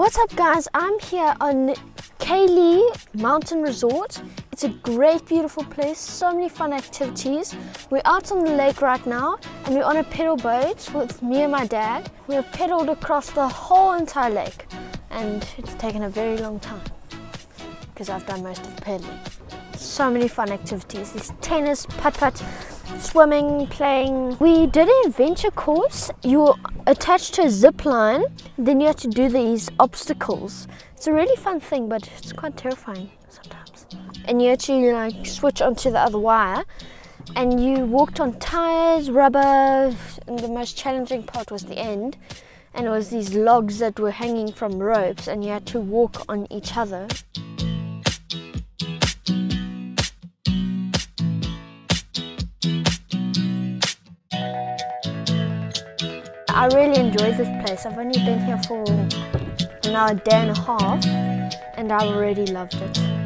What's up guys? I'm here on Caley Mountain Resort. It's a great beautiful place, so many fun activities. We're out on the lake right now and we're on a pedal boat with me and my dad. We have pedaled across the whole entire lake and it's taken a very long time because I've done most of the pedaling. So many fun activities. There's tennis, putt-putt, swimming, playing. We did an adventure course. You were attached to a zip line, then you had to do these obstacles. It's a really fun thing, but it's quite terrifying sometimes. And you had to like switch onto the other wire, and you walked on tires, rubber, and the most challenging part was the end. And it was these logs that were hanging from ropes, and you had to walk on each other. I really enjoy this place. I've only been here for now a day and a half and I've already loved it.